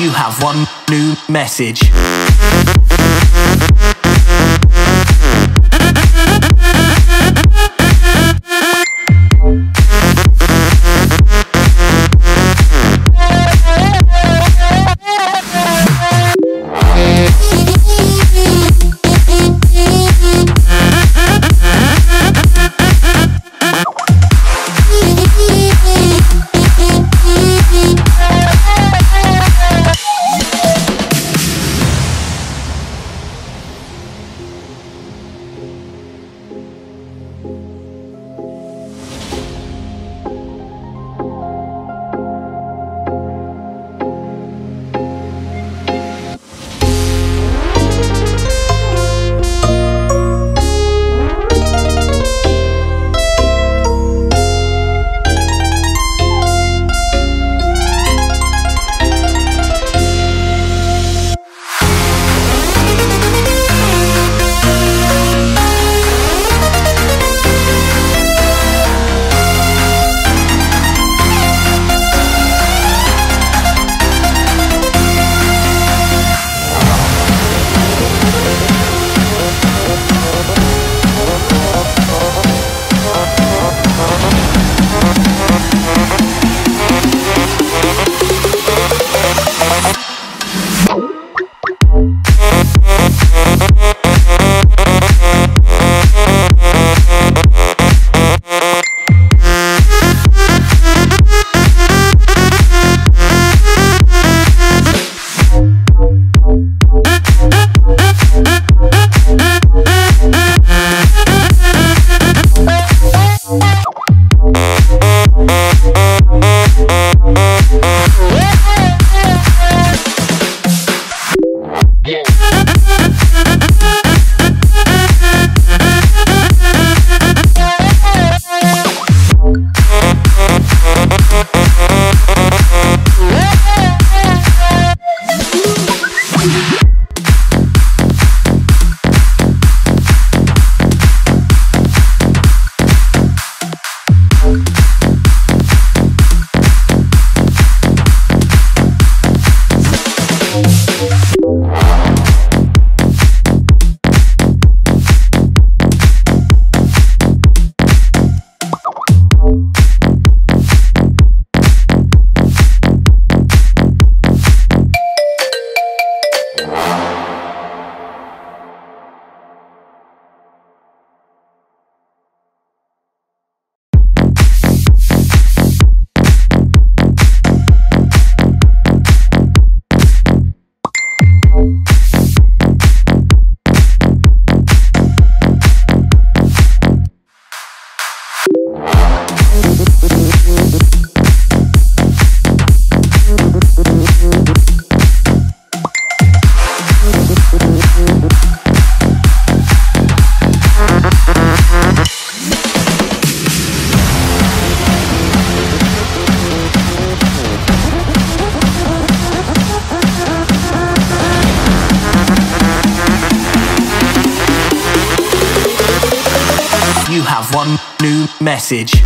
you have one new message. Have one new message.